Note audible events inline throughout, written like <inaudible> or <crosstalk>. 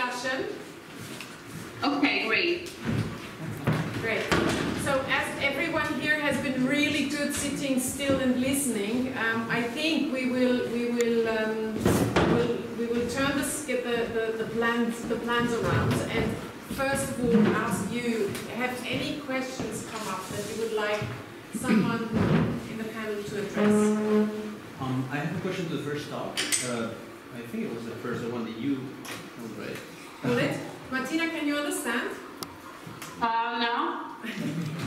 discussion? Okay, great. Great. So as everyone here has been really good sitting still and listening, um, I think we will we will um, we'll, we will turn this, get the, the, the plans the plans around and first of all ask you have any questions come up that you would like someone in the panel to address? Um, I have a question to the first talk. Uh, I think it was the first one that you held, right? Martina, can you understand? Uh, now?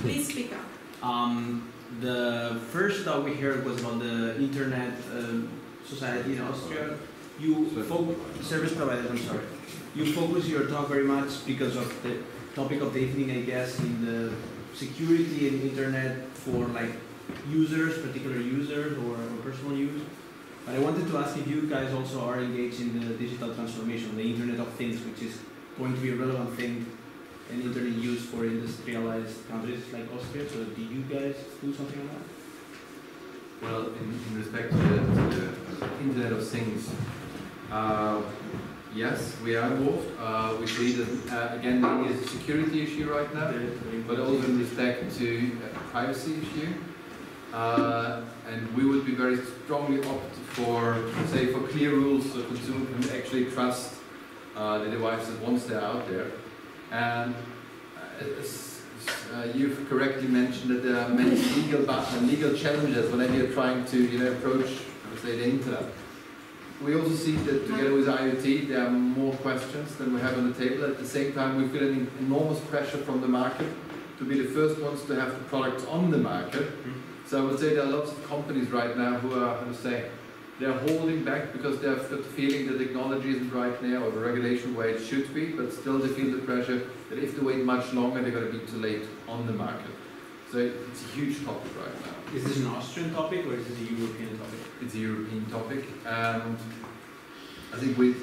Please speak up. Um, the first talk we heard was about the Internet um, Society in Austria. You focus, service providers, I'm sorry. You focus your talk very much because of the topic of the evening, I guess, in the security and Internet for like users, particular users or, or personal use. But I wanted to ask if you guys also are engaged in the digital transformation, the Internet of Things, which is going to be a relevant thing and internet use for industrialized countries like Austria. So do you guys do something like that? Well, in, in respect to the, to the Internet of Things, uh, yes, we are involved. Uh, we see that, uh, again, mainly as a security issue right now, but also in respect to a privacy issue. Uh, and we would be very strongly opt for, say, for clear rules so consumers can actually trust uh, the devices once they're out there. And uh, uh, you've correctly mentioned that there are many legal, uh, legal challenges whenever you're trying to you know, approach, say, the internet. We also see that together with IoT, there are more questions than we have on the table. At the same time, we feel an enormous pressure from the market to be the first ones to have the products on the market. So I would say there are lots of companies right now who are, how to say, they're holding back because they've got the feeling the technology isn't right now or the regulation where it should be, but still they feel the pressure that if they wait much longer, they're going to be too late on the market. So it's a huge topic right now. Is this an Austrian topic or is it a European topic? It's a European topic, and I think we.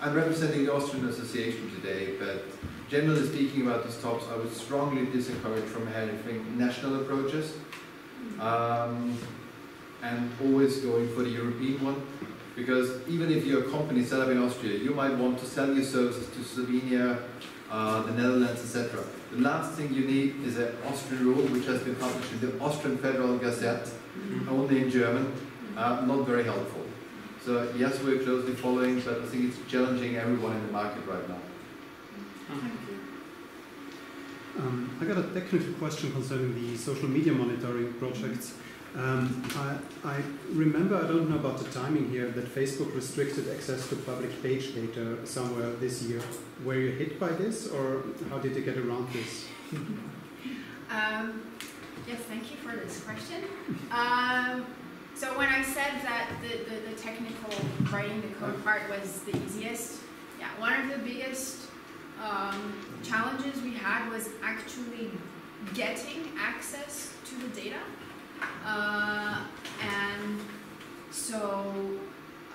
I'm representing the Austrian Association today, but generally speaking about these topics, I would strongly discourage from having national approaches. Um, and always going for the European one. Because even if you're a company set up in Austria, you might want to sell your services to Slovenia, uh, the Netherlands, etc. The last thing you need is an Austrian rule, which has been published in the Austrian Federal Gazette, mm-hmm. only in German, uh, not very helpful. So yes, we're closely following, but I think it's challenging everyone in the market right now. Um, I got a technical question concerning the social media monitoring projects. Um, I, I, remember, I don't know about the timing here, that Facebook restricted access to public page data somewhere this year. Were you hit by this, or how did you get around this? <laughs> Um, yes, thank you for this question. Um, so when I said that the, the, the, technical writing the code part was the easiest, yeah, one of the biggest um, challenges we had was actually getting access to the data. Uh, and so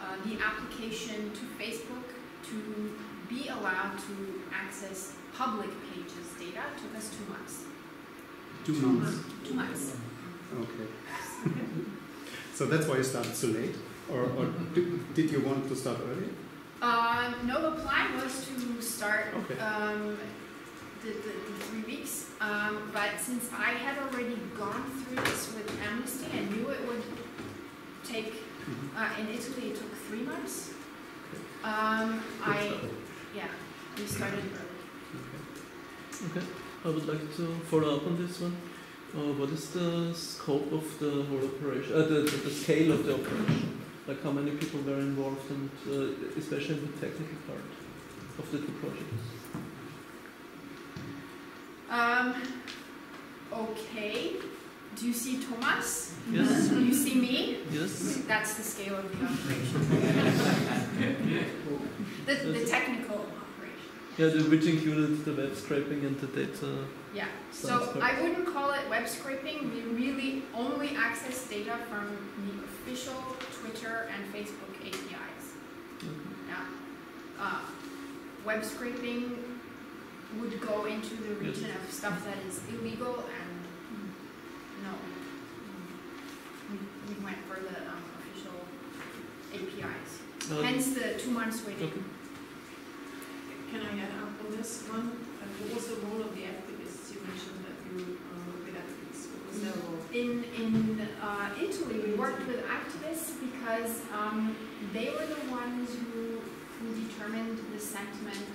uh, the application to Facebook to be allowed to access public pages data took us two months. Two, months? Two months. Okay. <laughs> so that's why you started so late? Or, or did you want to start earlier? Um, no, the plan was to start okay. um, the, the, the, three weeks, um, but since I had already gone through this with Amnesty, I knew it would take, mm-hmm. uh, in Italy it took three months. Um, I, yeah, we started early. Okay. okay, I would like to follow up on this one. Uh, what is the scope of the whole operation, uh, the, the, the scale of the operation? Like how many people were involved and uh, especially the technical part of the two projects? Um, okay. Do you see Thomas? Yes. Do you see me? Yes. That's the scale of the operation. <laughs> the, the technical. Yeah, the, which included the web scraping and the data. Yeah. So I wouldn't call it web scraping. We really only access data from the official Twitter and Facebook APIs. Mm -hmm. Yeah. Uh, web scraping would go into the region of stuff that is illegal and no, we, we went for the um, official APIs. Um, Hence the two months waiting. Okay. Can I add up on this one? Uh, What was the role of the activists? You mentioned that you uh, work with activists. What was their role? In, in uh, Italy, we worked with activists because um, they were the ones who, who determined the sentiment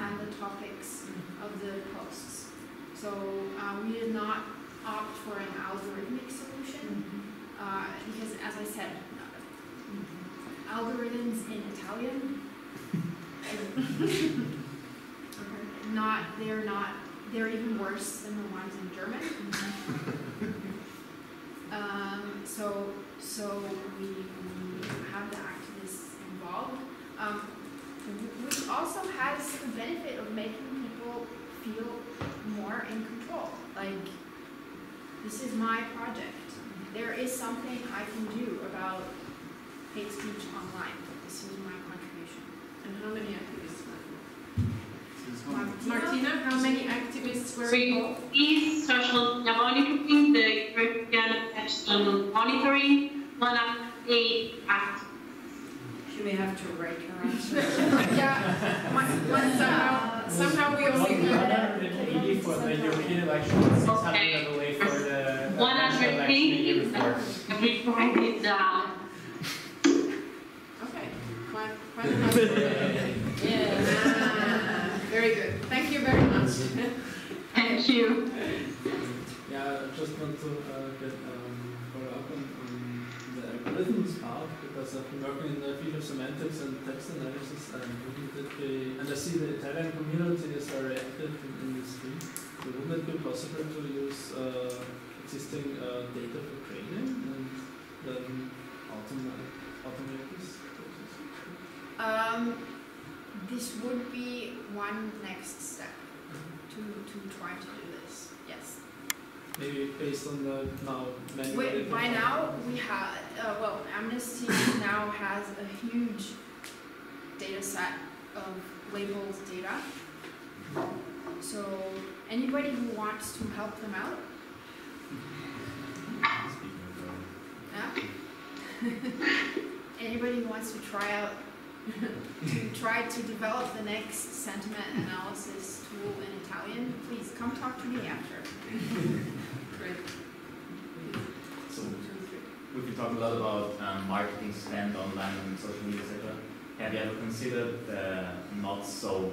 and the topics of the posts. So uh, we did not opt for an algorithmic solution uh, because, as I said, algorithms in Italian <laughs> not they're not they're even worse than the ones in German. <laughs> um, so so we, we have the activists involved, um, which also has the benefit of making people feel more in control. Like this is my project. There is something I can do about hate speech online. This is my contribution. And how many activists were Martina? Martina, how many activists were We involved? is social media monitoring, the European external monitoring, one of the act. She may have to write her answer. <laughs> Yeah, one, one somehow, somehow we only One heard. hundred eighty for the European election, six hundred of the way for the One national hundred the before. we write it down. Okay, quite, quite <laughs> enough. Ah, Very good, thank you very much. Thank you. Yeah, I just want to uh, get um, follow up on, on the algorithms I've been working in the field of semantics and text analysis and looking at the, and I see the Italian community is very active in, in this field. So wouldn't it be possible to use uh, existing uh, data for training and then automate, automate this? Um, this would be one next step to, to try to do. Maybe based on the now manual Wait, data by now, we have, uh, well, Amnesty <coughs> now has a huge data set of labeled data. So anybody who wants to help them out, yeah? <laughs> Anybody who wants to try out, to <laughs> try to develop the next sentiment analysis tool in Italian, please come talk to me after. Great. So we've been talking a lot about um, marketing spend online and social media, etc. Have you ever considered the not so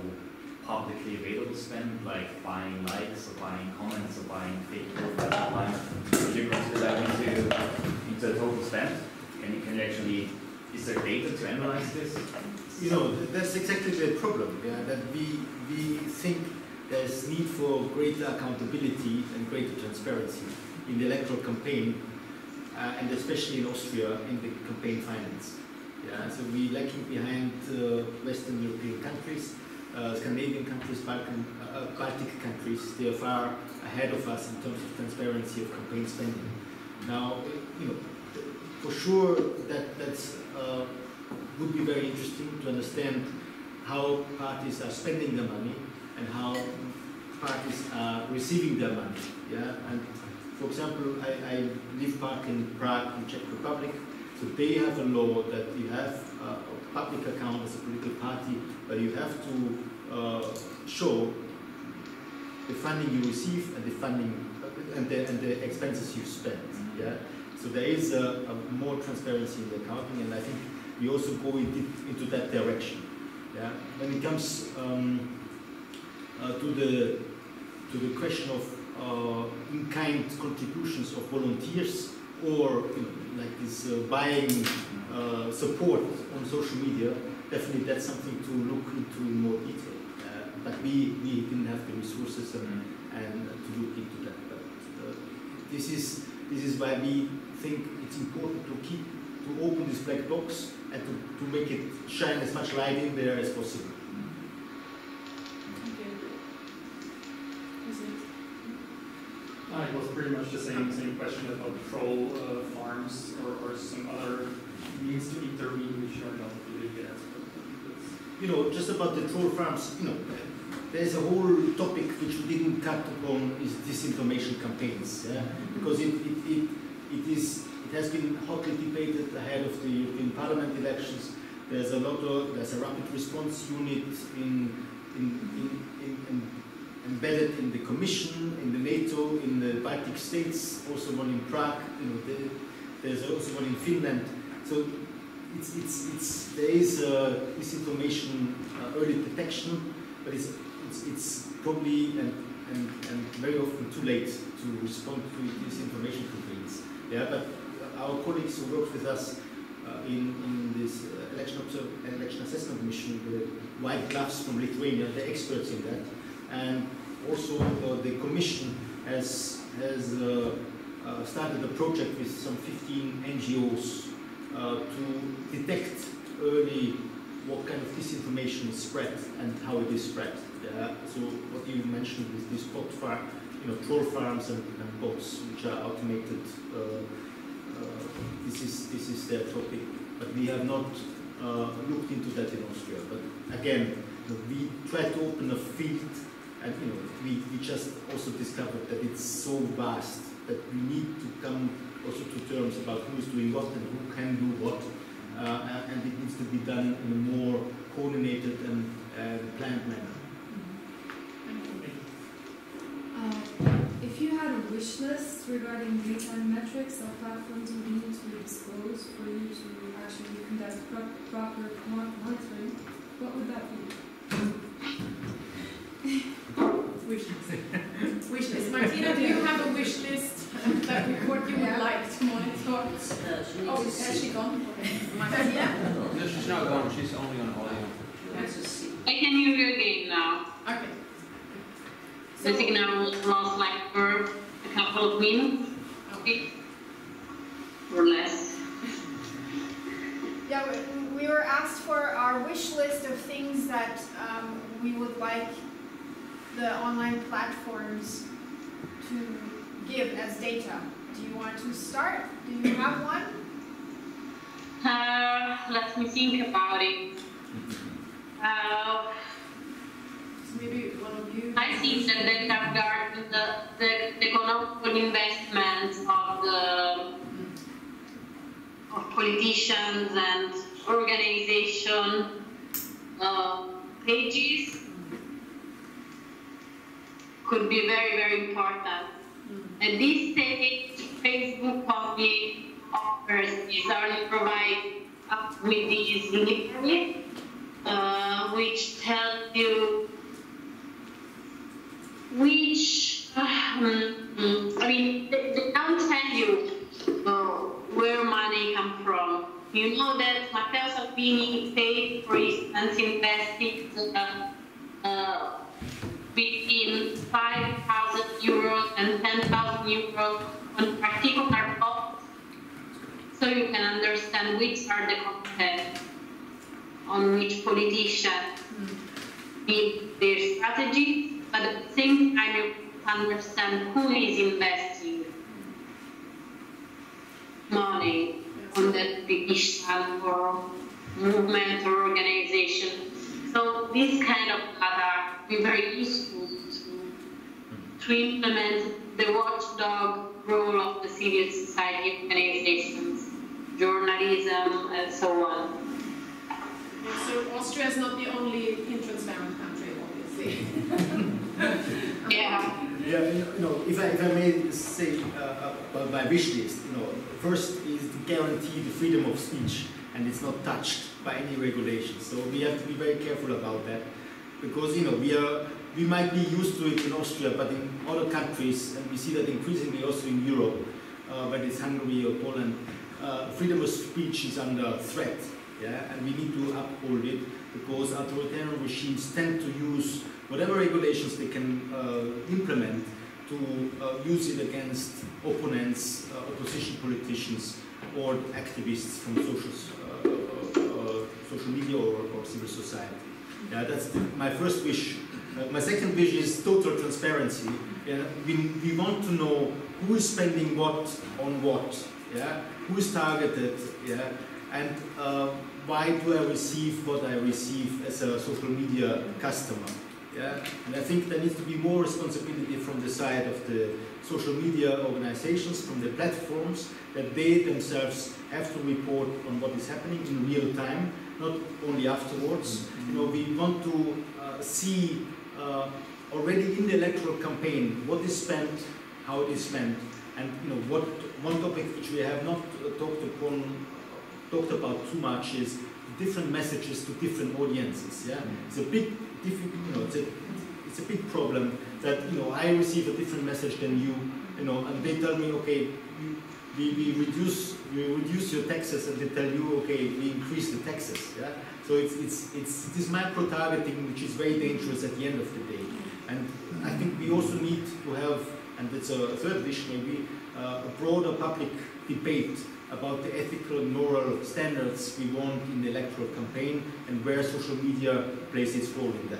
publicly available spend, like buying likes or buying comments or buying fake profiles online? Would you consider that into, into the total spend? Can you, can you actually, is there data to analyze this? You know, that's exactly the problem, yeah, that we, we think there's need for greater accountability and greater transparency in the electoral campaign, uh, and especially in Austria in the campaign finance. Yeah, so we lagging behind uh, Western European countries, uh, Scandinavian countries, Balkan, uh, uh, Baltic countries. They are far ahead of us in terms of transparency of campaign spending. Now, you know, for sure that that's uh, would be very interesting to understand how parties are spending their money and how parties are receiving their money. Yeah, and for example, I, I live part in Prague, in Czech Republic. So they have a law that you have uh, a public account as a political party, but you have to uh, show the funding you receive and the funding and the, and the expenses you spend. Yeah. So there is a, a more transparency in the accounting, and I think we also go in, into that direction. Yeah. When it comes um, uh, to the to the question of uh, in-kind contributions of volunteers or you know, like this uh, buying uh, support on social media, definitely that's something to look into in more detail. Uh, but we, we didn't have the resources and, and to look into that. But uh, this is this is why we think it's important to keep to open this black box and to, to make it shine as much light in there as possible. Okay. Who's next? Uh, it was pretty much the same same question about troll uh, farms or, or some other means to intervene which are not really there. you know, just about the troll farms, you know, there's a whole topic which we didn't cut upon is disinformation campaigns, yeah? because it, it, it, it is it has been hotly debated ahead of the European Parliament elections. There's a lot of there's a rapid response unit in in, in, in, in embedded in the Commission, in the NATO, in the Baltic states, also one in Prague. You know, the, there's also one in Finland. So it's, it's, it's, there is uh, uh, early detection, but it's, it's, it's probably and, and, and very often too late to respond to disinformation campaigns. Yeah, but our colleagues who work with us uh, in, in this uh, election, election assessment mission, the white gloves from Lithuania, they're experts in that. And also uh, the commission has, has uh, uh, started a project with some 15 NGOs uh, to detect early what kind of disinformation is spread and how it is spread. Yeah? So what you mentioned with this bot farm, you know, troll farms and, and bots which are automated. Uh, uh, this is this is their topic, but we have not uh, looked into that in Austria. But again, we try to open a field, and you know, we, we just also discovered that it's so vast that we need to come also to terms about who is doing what and who can do what, uh, and it needs to be done in a more coordinated and uh, planned manner. You had a wish list regarding data and metrics or platforms would need to disclose for you to actually conduct pro- proper mon- monitoring, what would that be? <laughs> Wish list. wish list. Martina, do you have a wish list that we, what you would Yeah. like to monitor? Oh, has she gone? Martina? No, she's not gone, she's only on audio. I can hear you again now. Okay. So the signal was lost like for a couple of minutes, okay? Or less. Yeah, we, we were asked for our wish list of things that um, we would like the online platforms to give as data. Do you want to start? Do you have one? Uh, let me think about it. Uh, Maybe one of you. I think that they regarding the, the, the economical investment of the of politicians and organization uh, pages could be very, very important. At this stage, Facebook only offers is only provide up with these uh, which tells you um, I mean they, don't tell you uh, where money come from. You know that Matteo Salvini paid, for instance, invested uh, uh, between 5,000 euros and 10,000 euros on particular posts, so you can understand which are the content on which politicians build their strategy, but at the same time understand who is investing money on that petition or movement or organization. So this kind of data will be very useful to, to implement the watchdog role of the civil society organizations, journalism, and so on. So Austria is not the only intransparent country, obviously. <laughs> Yeah. You know, if I, if I may say uh, about my wish list, you know, first is to guarantee the freedom of speech and it's not touched by any regulations. So we have to be very careful about that because, you know, we are, we might be used to it in Austria, but in other countries, and we see that increasingly also in Europe, uh, whether it's Hungary or Poland, uh, freedom of speech is under threat, yeah, and we need to uphold it because authoritarian regimes tend to use whatever regulations they can uh, implement to uh, use it against opponents, uh, opposition politicians, or activists from social, uh, uh, social media or, or civil society. Yeah, that's the, my first wish. My second wish is total transparency. Yeah, we, we want to know who is spending what on what. Yeah, who is targeted. Yeah, and why do I receive what I receive as a social media customer? Yeah, and I think there needs to be more responsibility from the side of the social media organizations, from the platforms, that they themselves have to report on what is happening in real time, not only afterwards, you know, we want to uh, see uh, already in the electoral campaign what is spent, how it is spent, and you know what one topic which we have not uh, talked upon, talked about too much is different messages to different audiences. Yeah, it's a big, you know, it's a it's a big problem that you know I receive a different message than you, you know, and they tell me, okay, we, we reduce we reduce your taxes, and they tell you, okay, we increase the taxes. Yeah, so it's it's it's this micro targeting which is very dangerous at the end of the day, and I think we also need to have, and it's a third wish maybe, uh, a broader public debate about the ethical and moral standards we want in the electoral campaign and where social media plays its role in that.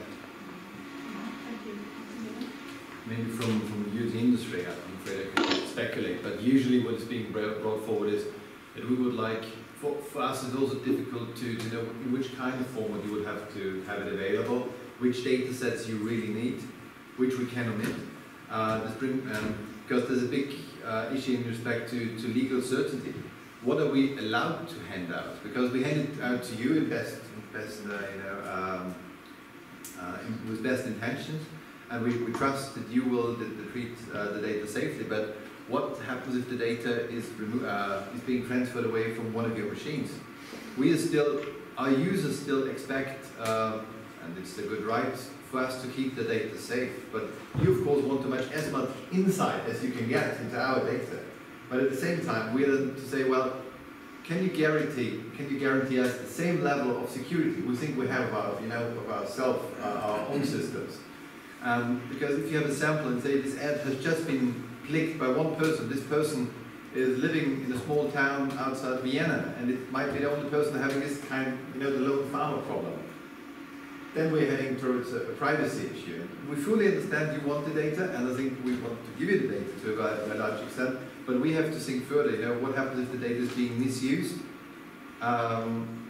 Maybe from, from the youth industry, I'm afraid I can speculate, but usually what is being brought brought forward is that we would like, for, for us it's also difficult to, to know in which kind of format you would have to have it available, which data sets you really need, which we can omit. Uh, this bring, um, because there's a big uh, issue in respect to, to legal certainty. What are we allowed to hand out? Because we hand it out to you in best, in best uh, you know, um, uh, in, with best intentions, and we, we trust that you will the, the treat the data safely. But what happens if the data is uh, is being transferred away from one of your machines? We are still, our users still expect, uh, and it's a good right for us to keep the data safe. But you, of course, want to match as much insight as you can get into our data. But at the same time, we are to say, well, can you guarantee can you guarantee us the same level of security we think we have about you know of ourselves, uh, our own systems? Um, because if you have a sample and say this ad has just been clicked by one person, this person is living in a small town outside Vienna, and it might be the only person having this kind, you know, the local farmer problem. Then we're heading towards a, privacy issue. We fully understand you want the data, and I think we want to give you the data to a, large extent. But we have to think further. You know, what happens if the data is being misused? Um,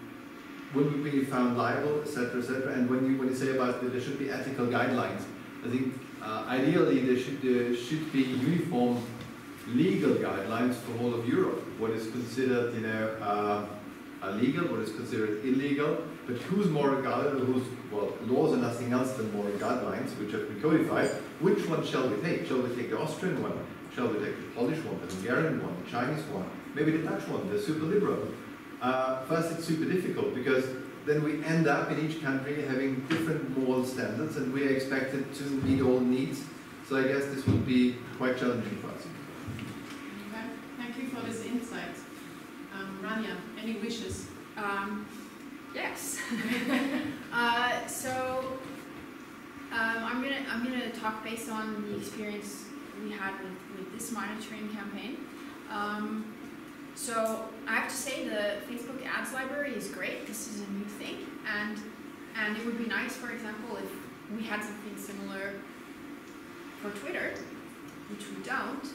will we be found liable, etc., etc.? And when you when you say about that there should be ethical guidelines, I think uh, ideally there should there should be uniform legal guidelines for all of Europe. What is considered, you know, uh, illegal, what is considered illegal, but whose moral guidelines, whose well, laws are nothing else than moral guidelines, which have been codified. Which one shall we take? Shall we take the Austrian one? Shall we take the Polish one, the Hungarian one, the Chinese one, maybe the Dutch one, the super liberal? Uh, first, it's super difficult because then we end up in each country having different moral standards and we are expected to meet all needs. So I guess this would be quite challenging for us. Okay, thank you for this insight. Um, Rania, any wishes? Um, yes. <laughs> uh, so um, I'm gonna I'm gonna talk based on the experience we had with, with this monitoring campaign. Um, so I have to say the Facebook ads library is great. This is a new thing, and and it would be nice, for example, if we had something similar for Twitter, which we don't.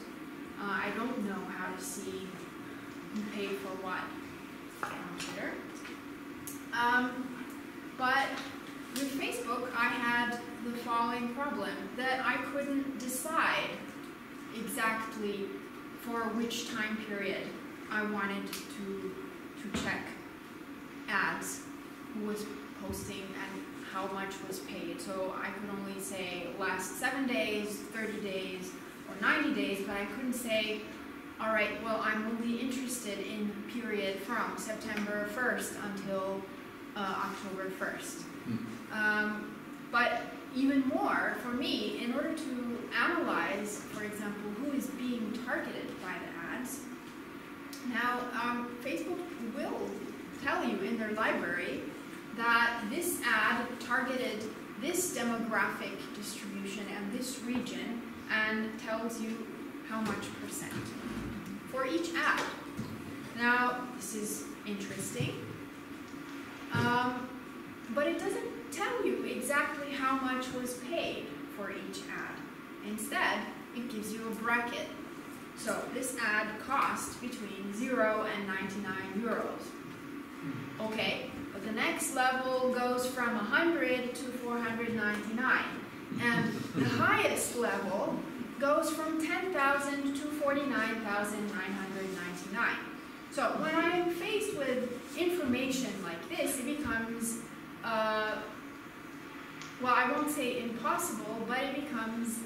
Uh, I don't know how to see who paid for what on Twitter. Um, but with Facebook, I had the following problem that I couldn't decide exactly for which time period I wanted to to check ads, who was posting and how much was paid. So I could only say last seven days, 30 days, or 90 days, but I couldn't say, all right, well, I'm only interested in period from September 1st until uh, October 1st. Um, but even more, for me, in order to analyze, for example, who is being targeted by the ads, now um, Facebook will tell you in their library that this ad targeted this demographic distribution and this region and tells you how much percent for each ad. Now, this is interesting, um, but it doesn't tell you exactly how much was paid for each ad. Instead, it gives you a bracket. So this ad cost between 0 and 99 euros. Okay, but the next level goes from 100 to 499. And the <laughs> highest level goes from 10,000 to 49,999. So when I'm faced with information like this, it becomes uh, well, I won't say impossible, but it becomes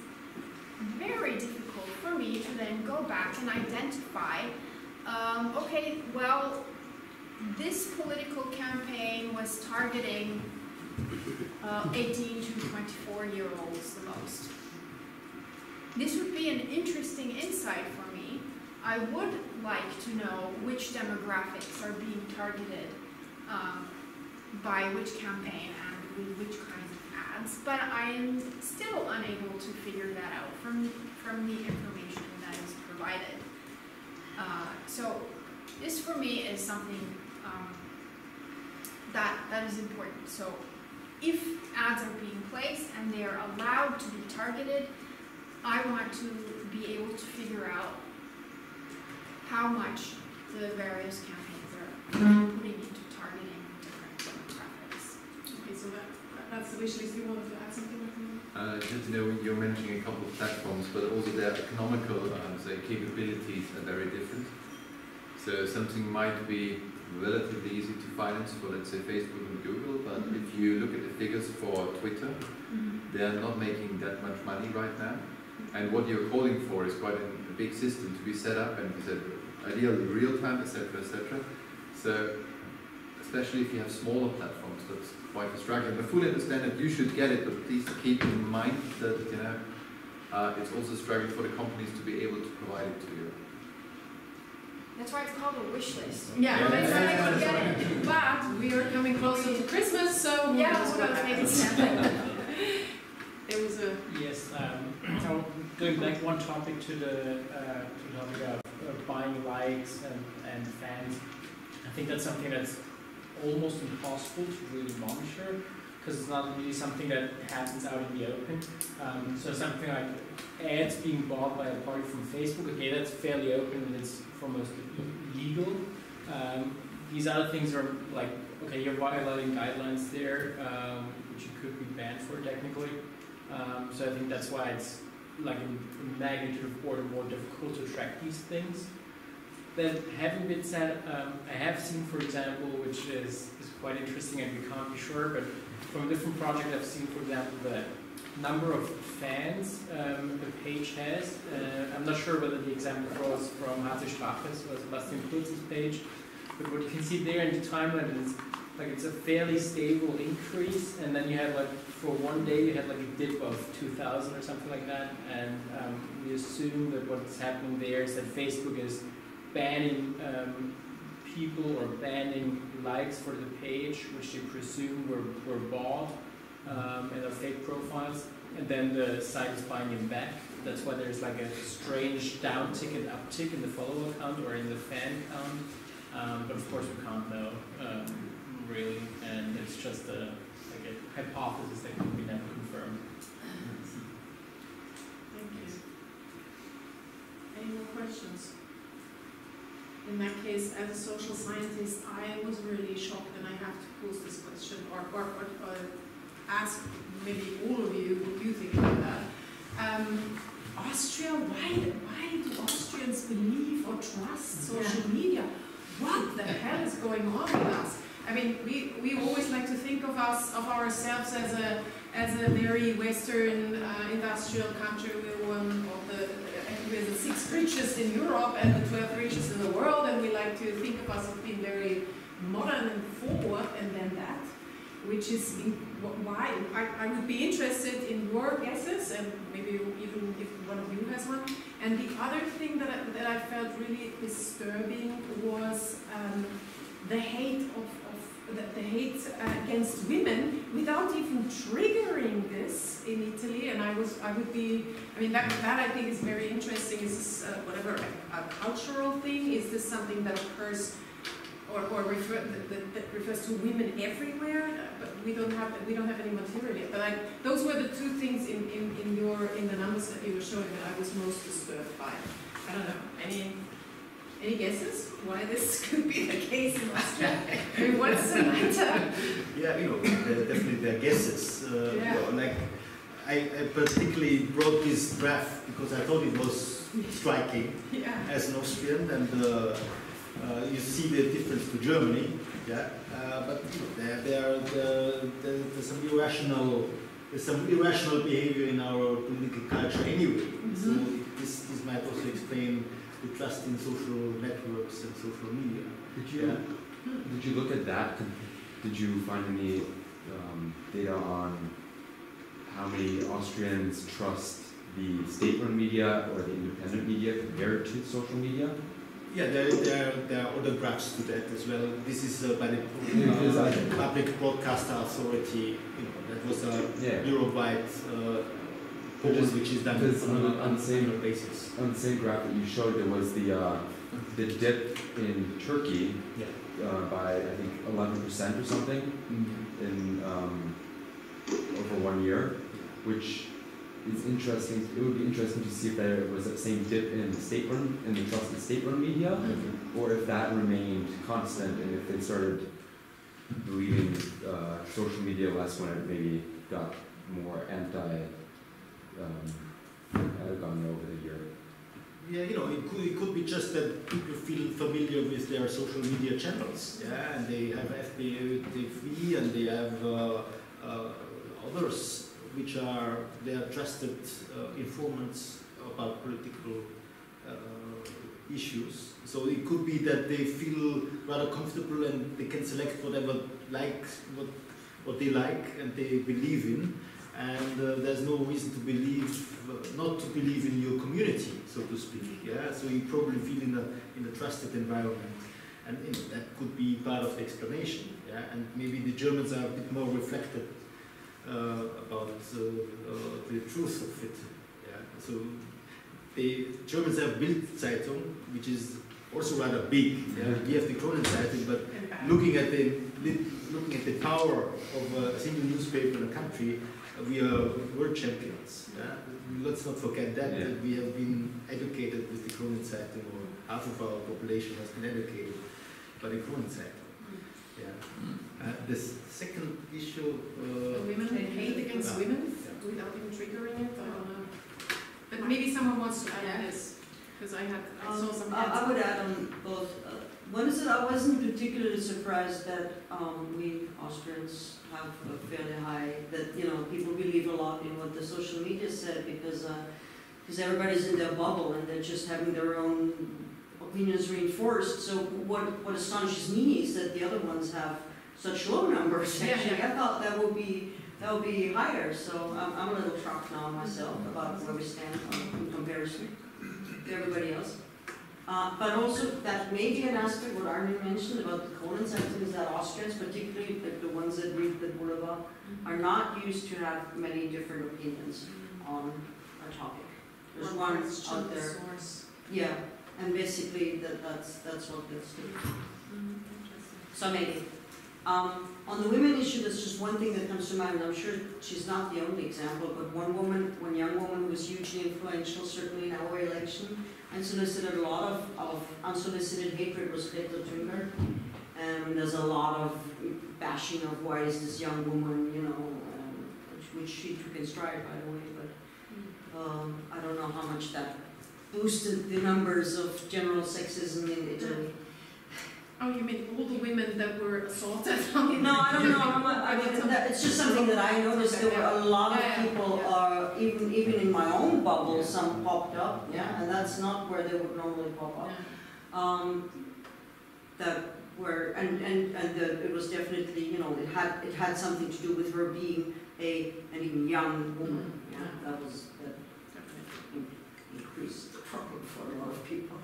very difficult for me to then go back and identify, um, okay, well, this political campaign was targeting uh, 18 to 24 year olds the most. This would be an interesting insight for me. I would like to know which demographics are being targeted um, by which campaign and with which kinds of ads, but I am still unable to figure that out from, from the information that is provided. Uh, so this for me is something um, that, that is important. So if ads are being placed and they are allowed to be targeted, I want to be able to figure out how much the various campaigns are putting into targeting different demographics. Okay, so that, that's the wish list. You wanted to add something? Martin? Uh, just to know, you're mentioning a couple of platforms, but also their economical, um, say, capabilities are very different. So something might be relatively easy to finance for, let's say, Facebook and Google, but Mhm. if you look at the figures for Twitter, they are not making that much money right now. And what you're calling for is quite a, a big system to be set up and is ideally real time, etc., etc. So, especially if you have smaller platforms, that's quite a struggle. And I fully understand that you should get it, but please keep in mind that you know uh, it's also a struggle for the companies to be able to provide it to you. That's why it's called a wish list. Yeah, Yeah, let's yeah, try yeah, to yeah. get it. But we are coming closer to Christmas, so who Yeah, knows who what knows, maybe happens. Santa. There was a Yes, um, going back one topic to the, uh, topic of buying likes and, and fans, I think that's something that's almost impossible to really monitor because it's not really something that happens out in the open. Um, so something like ads being bought by a party from Facebook, okay, that's fairly open and it's almost legal. Um, these other things are like, okay, you're violating guidelines there, um, which you could be banned for technically. Um, so I think that's why it's like in, magnitude of order more difficult to track these things. That having been said, um, I have seen, for example, which is, is quite interesting and we can't be sure, but from a different project I've seen, for example, the number of fans um, a page has. Uh, I'm not sure whether the example was from HC Strache's or Sebastian Kurz's page, but what you can see there in the timeline is like it's a fairly stable increase, and then you have like for one day you had like a dip of 2,000 or something like that, and um, we assume that what's happening there is that Facebook is banning um, people or banning likes for the page, which they presume were, were bought um, and are fake profiles, and then the site is buying them back. That's why there's like a strange downtick and uptick in the follower count or in the fan count. Um, but of course we can't know um, really, and it's just a like a hypothesis that can be never confirmed. Thank you. Any more questions? In that case, as a social scientist, I was really shocked, and I have to pose this question, or, or, or, or ask maybe all of you what you think about that. Um, Austria, why, why do Austrians believe or trust social media? What the hell is going on with us? I mean, we, we always like to think of us of ourselves as a as a very Western uh, industrial country. We're one of the we're the six richest in Europe and the 12 richest in the world, and we like to think of us as being very modern and forward, and then that, which is why I, I would be interested in your guesses, and maybe even if one of you has one. And the other thing that I, that I felt really disturbing was um, the hate of the, the hate uh, against women without even triggering this in Italy. And I was, I would be, I mean, that, that I think is very interesting. Is this uh, whatever a, a cultural thing? Is this something that occurs or, or refer, that, that, refers to women everywhere? Uh, But we don't have, we don't have any material yet. But I, those were the two things in, in, in your, in the numbers that you were showing that I was most disturbed by. I don't know. Any, any guesses why this <laughs> could be the case in Austria? <laughs> I mean, what's the matter? <laughs> Yeah, you know, there- definitely there are guesses. Uh, you Yeah. know, like, I, I particularly brought this graph because I thought it was striking Yeah. as an Austrian, and uh, uh, you see the difference to Germany. Yeah, uh, but you know, there, there, are, there, there, there's some irrational there's some irrational behavior in our political culture anyway. So Mhm. this, this might also explain the trust in social networks and social media. Did you, Yeah. did you look at that? Did you find any um, data on how many Austrians trust the state-run media or the independent media compared to social media? Yeah, there, there, there are other graphs to that as well. This is uh, by the uh, Public Broadcaster Authority. You know, that was a Yeah. Euro-wide uh, which is done on, on the- same- basis. On the same graph that you showed, there was the uh, the dip in Turkey Yeah. uh, by I think 11 percent or something in um, over one year, which is interesting. It would be interesting to see if there was that same dip in state-run in the trusted state-run media, or if that remained constant, and if they started believing uh, social media less when it maybe got more anti um, over the year. Yeah, you know, it could, it could be just that people feel familiar with their social media channels, yeah, and they have FPÖ TV and they have uh, uh, others which are they are trusted uh, informants about political uh, issues. So it could be that they feel rather comfortable and they can select whatever like what what they like and they believe in, and uh, there's no reason to believe uh, not to believe in your community, so to speak. Yeah, so you probably feel in a in a trusted environment, and you know, that could be part of the explanation. Yeah, and maybe the Germans are a bit more reflected uh, about uh, uh, the truth of it. Yeah, so the Germans have Bild Zeitung, which is also rather big. Yeah, we have the Kronen Zeitung, but looking at the looking at the power of a single newspaper in a country, uh, we are world champions. Yeah? Let's not forget that, Yeah. that we have been educated with the Kronenzeitung, or half of our population has been educated by the Kronenzeitung. Yeah. Uh, the second issue. The Uh, women, hate against Yeah. women, Yeah. without even triggering it, I don't know. But maybe someone wants to add on this, because I had, I saw some Um, I, I would add on both. Uh, One is that I wasn't particularly surprised that um, we Austrians have a fairly high, that, you know, people believe a lot in what the social media said because, uh, because everybody's in their bubble and they're just having their own opinions reinforced. So what, what astonishes me is that the other ones have such low numbers, actually. I thought that would be, that would be higher, so I'm, I'm a little shocked now myself about where we stand uh, in comparison to everybody else. Uh, but also that may be an aspect what Armin mentioned about the Kronen Zeitung is that Austrians, particularly the, the ones that read the Boulevard, are not used to have many different opinions on a topic. There's One one out the there. source. Yeah, and basically that, that's that's what gets to. So maybe. Um, on the women issue, there's just one thing that comes to mind. I'm sure she's not the only example, but one woman, one young woman who was hugely influential, certainly in our election, and solicited a lot of, of unsolicited hatred was Greta Thunberg. And there's a lot of bashing of why is this young woman, you know, um, which, which she took in stride, by the way, but um, I don't know how much that boosted the numbers of general sexism in Italy. Oh, you mean all the women that were assaulted? <laughs> No, I don't know. I'm not, I mean, that, it's just something that I noticed. There were a lot of Yeah, yeah, people, uh, even even in my own bubble, some popped up. Yeah, and that's not where they would normally pop up. Um, that were and and and the, it was definitely you know it had it had something to do with her being a an even young woman. Yeah, that was that in- increased the problem for a lot of people.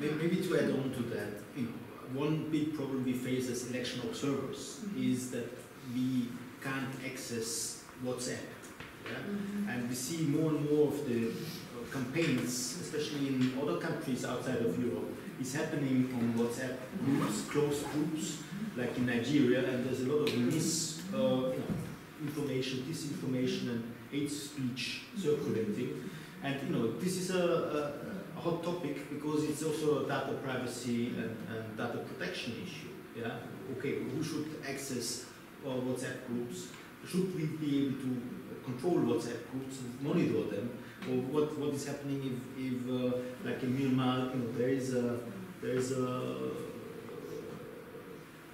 May- Maybe to add on to that, you know, one big problem we face as election observers mm-hmm. is that we can't access WhatsApp. Yeah? Mm-hmm. And we see more and more of the uh, campaigns, especially in other countries outside of Europe, is happening on WhatsApp groups, mm-hmm. closed groups, like in Nigeria, and there's a lot of misinformation, uh, you know, disinformation, and hate speech circulating. And you know, this is a, a hot topic because it's also a data privacy and, and data protection issue. Yeah. Okay, who should access uh, WhatsApp groups? Should we be able to control WhatsApp groups and monitor them? Or what, what is happening if, if uh, like in Myanmar, you know, there is a there is a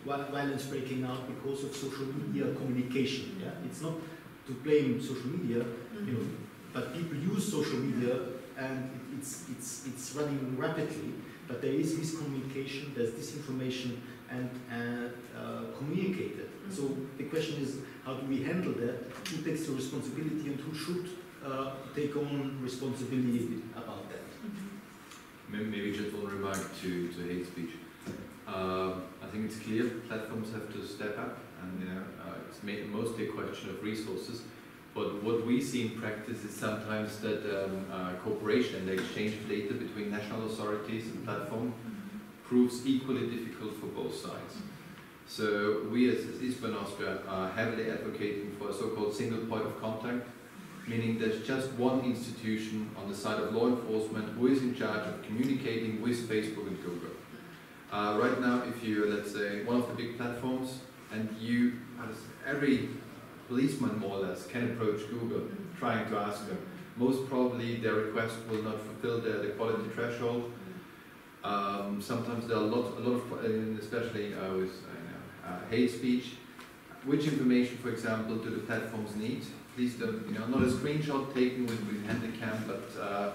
violence breaking out because of social media communication. Yeah, it's not to blame social media, you know, Mhm. but people use social media and it's, it's, it's running rapidly, but there is miscommunication, there's disinformation and uh, uh, communicated. So the question is, how do we handle that? Who takes the responsibility and who should uh, take on responsibility about that? May- Maybe just one remark to, to hate speech. Uh, I think it's clear platforms have to step up, and you know, uh, it's ma- mostly a question of resources. But what we see in practice is sometimes that um, uh, cooperation and the exchange of data between national authorities and platform proves equally difficult for both sides. So we as, ISPA in Austria are heavily advocating for a so-called single point of contact, meaning there's just one institution on the side of law enforcement who is in charge of communicating with Facebook and Google. Uh, right now, if you, let's say, one of the big platforms, and you, every policeman more or less can approach Google trying to ask them, most probably their request will not fulfill the, the quality threshold. Um, sometimes there are a lot, a lot of, especially uh, with uh, hate speech, which information, for example, do the platforms need? Please don't, you know, not a screenshot taken with, with handicap, but uh,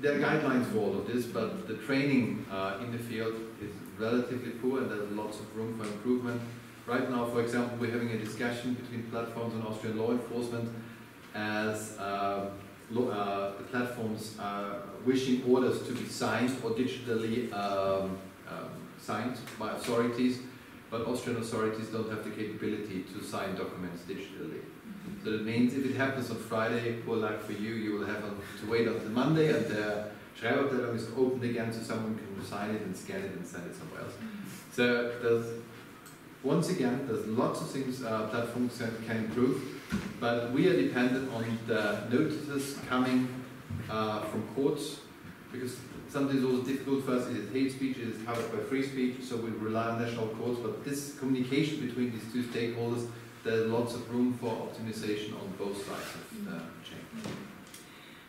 there are guidelines for all of this, but the training uh, in the field is relatively poor and there's lots of room for improvement. Right now, for example, we're having a discussion between platforms and Austrian law enforcement as uh, lo- uh, the platforms are wishing orders to be signed or digitally um, um, signed by authorities, but Austrian authorities don't have the capability to sign documents digitally. So that means if it happens on Friday, poor luck for you, you will have to wait until Monday and the Schreiberabteilung is opened again so someone can sign it and scan it and send it somewhere else. So there's, once again, there's lots of things uh, platforms can, can improve, but we are dependent on the notices coming uh, from courts because something is also difficult for us. It is hate speech, it is covered by free speech, so we rely on national courts. But this communication between these two stakeholders, there's lots of room for optimization on both sides of the chain.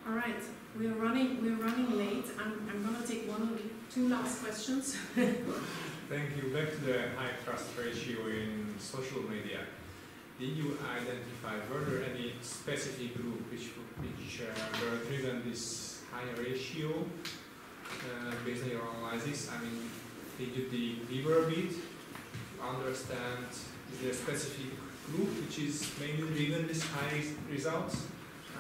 All right, we're running, we're running late. I'm, I'm gonna take one, two last questions. <laughs> Thank you. Back to the high trust ratio in social media. Did you identify, were there any specific group which, which uh, were driven this high ratio uh, based on your analysis? I mean, did you dig deeper a bit to understand, is there a specific group which is mainly driven this high results?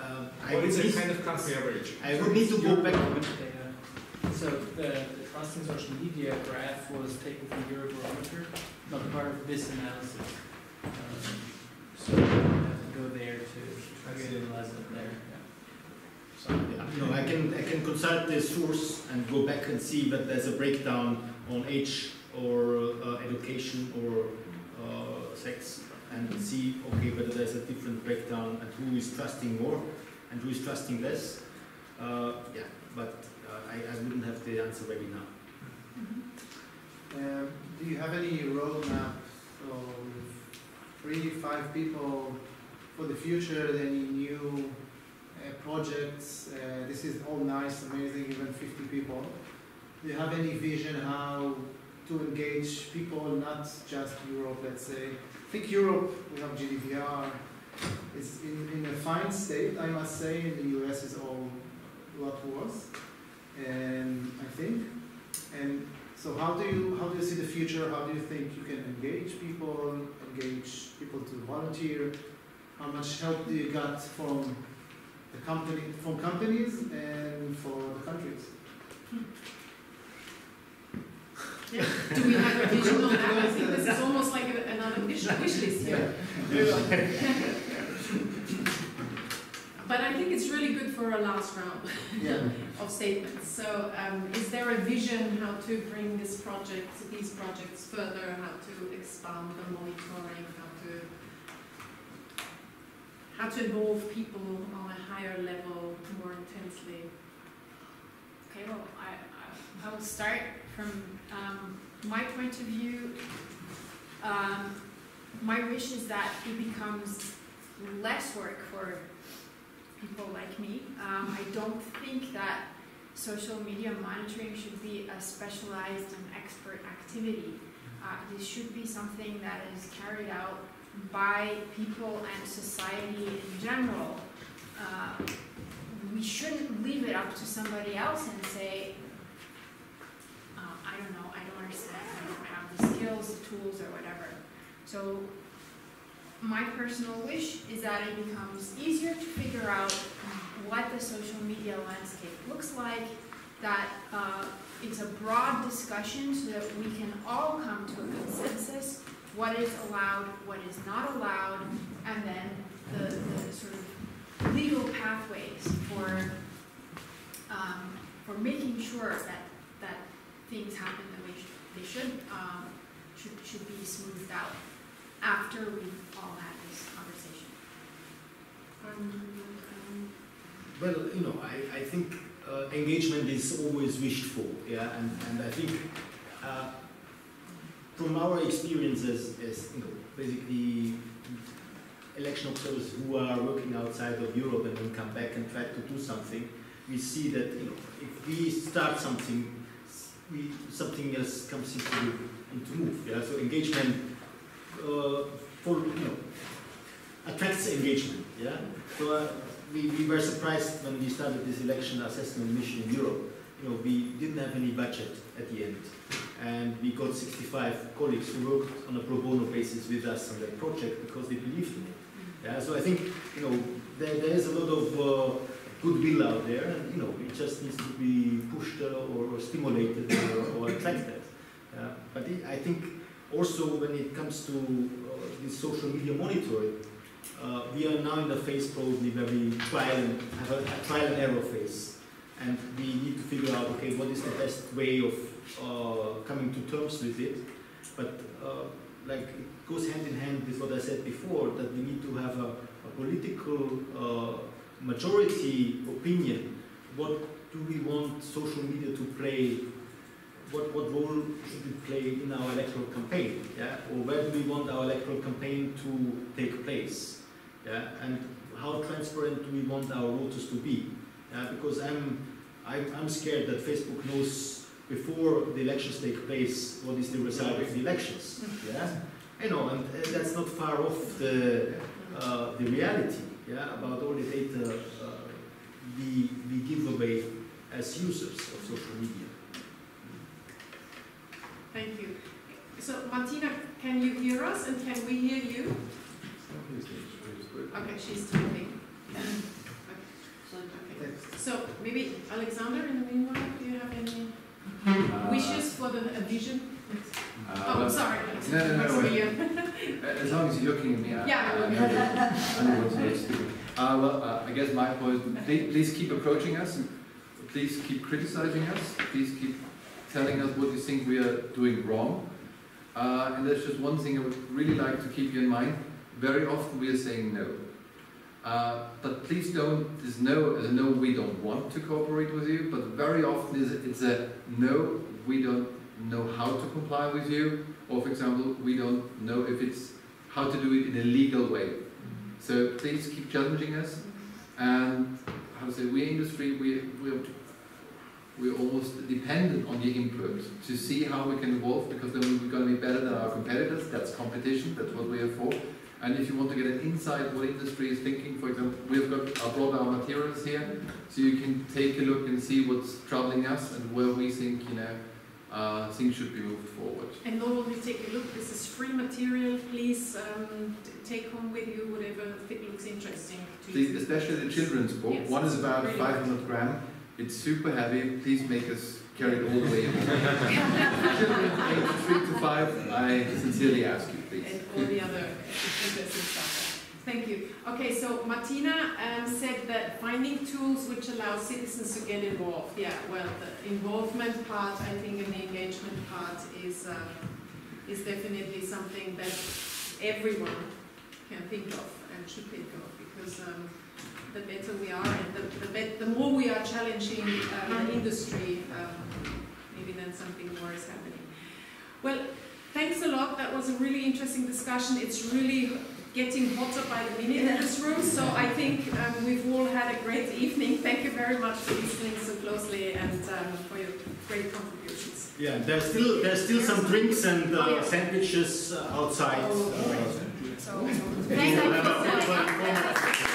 Um, I or would is it kind of country average? I would need to go back. Data. So in social media graph was taken from Eurobarometer, not part of this analysis. Um, so have to go there to to analyze it there. So, Yeah, no, I can I can consult the source and go back and see that there's a breakdown on age or uh, education or uh, sex and see okay whether there's a different breakdown and who is trusting more and who is trusting less. Uh, yeah, but I, I wouldn't have the answer ready now. Um, do you have any roadmap of three, five people for the future? Any new uh, projects? Uh, this is all nice, amazing, even 50 people. Do you have any vision how to engage people, not just Europe, let's say? I think Europe, we have GDPR, is in, in a fine state, I must say. In the US, is all a lot worse, and I think. And so how do you how do you see the future? How do you think you can engage people, engage people to volunteer? How much help do you got from the company from companies and for the countries? Yeah. Do we have a vision on that? I think this is almost like a, another wish, wish list here. <laughs> But I think it's really good for a last round Yeah. <laughs> of statements. So, um, is there a vision how to bring this project, these projects further? How to expand the monitoring? How to how to involve people on a higher level more intensely? Okay, well, I, I, I will start from um, my point of view. Um, my wish is that it becomes less work for people like me. Um, I don't think that social media monitoring should be a specialized and expert activity. Uh, this should be something that is carried out by people and society in general, uh, we shouldn't leave it up to somebody else and say, uh, I don't know, I don't understand, I don't have the skills, the tools, or whatever. So my personal wish is that it becomes easier to figure out what the social media landscape looks like, that uh, it's a broad discussion so that we can all come to a consensus, what is allowed, what is not allowed, and then the, the sort of legal pathways for, um, for making sure that, that things happen the way they should, um, should, should be smoothed out after we've all had this conversation. Well, you know, I, I think uh, engagement is always wished for, yeah, and, and I think uh, from our experiences as, you know, basically election observers who are working outside of Europe and then come back and try to do something, we see that, you know, if we start something, we, something else comes into, into move, yeah, so engagement for, you know, attracts engagement, yeah, so uh, we, we were surprised when we started this election assessment mission in Europe. You know, we didn't have any budget at the end, and we got 65 colleagues who worked on a pro bono basis with us on that project because they believed in it. Yeah, so I think you know there, there is a lot of uh, goodwill out there, and you know it just needs to be pushed uh, or, or stimulated or, or attracted. Yeah, but it, I think also when it comes to uh, this social media monitoring, uh, we are now in the phase probably where we trial and have a, a trial and error phase, and we need to figure out okay what is the best way of uh, coming to terms with it. But uh, like it goes hand in hand with what I said before that we need to have a, a political uh, majority opinion. What do we want social media to play? What, what role should it play in our electoral campaign? Yeah? Or where do we want our electoral campaign to take place? Yeah? And how transparent do we want our voters to be? Yeah? Because I'm, I'm, I'm scared that Facebook knows before the elections take place what is the result of the elections. Yeah? You know, and that's not far off the, uh, the reality yeah, about all the data uh, we, we give away as users of social media. Thank you. So Martina, can you hear us and can we hear you? Okay, she's typing. Okay. So maybe Alexander, in the meanwhile, do you have any Uh, wishes for the vision? Uh, oh, sorry. No, no, no. Wait. As long as you're looking at me, I, Yeah. I, I know, what is. Uh, well, uh, I guess my point, please, please keep approaching us. Please keep criticizing us. Please keep telling us what you think we are doing wrong. Uh, and there's just one thing I would really like to keep you in mind. Very often we are saying no. Uh, but please don't, this no no, we don't want to cooperate with you, but very often it's a no, we don't know how to comply with you, or for example, we don't know if it's how to do it in a legal way. So please keep challenging us, and how to say, we industry, we, we're, we're almost dependent on the input to see how we can evolve, because then we're going to be better than our competitors, that's competition, that's what we are for. And if you want to get an insight what industry is thinking, for example, we've got I brought our materials here, so you can take a look and see what's troubling us and where we think you know uh, things should be moved forward. And not only take a look, this is free material. Please um, take home with you whatever looks interesting to you. especially the children's book. Yes, One is about 500 gram. It's super heavy. Please make us carry it all the way. Children aged three to five, I sincerely ask you, please. and all the other interesting stuff. Thank you. Okay, so Martina um, said that finding tools which allow citizens to get involved. Yeah, well, the involvement part, I think, and the engagement part is um, is definitely something that everyone can think of and should think of because um, the better we are and the, the, bet- the more we are challenging um, the industry, um, maybe then something more is happening. Well, thanks a lot. That was a really interesting discussion. It's really getting hotter by the minute in this room, so I think um, we've all had a great evening. Thank you very much for listening so closely and um, for your great contributions. Yeah, there's still there's still some drinks and uh, Oh, yeah. sandwiches uh, outside. Oh, uh, So, <laughs> thank you.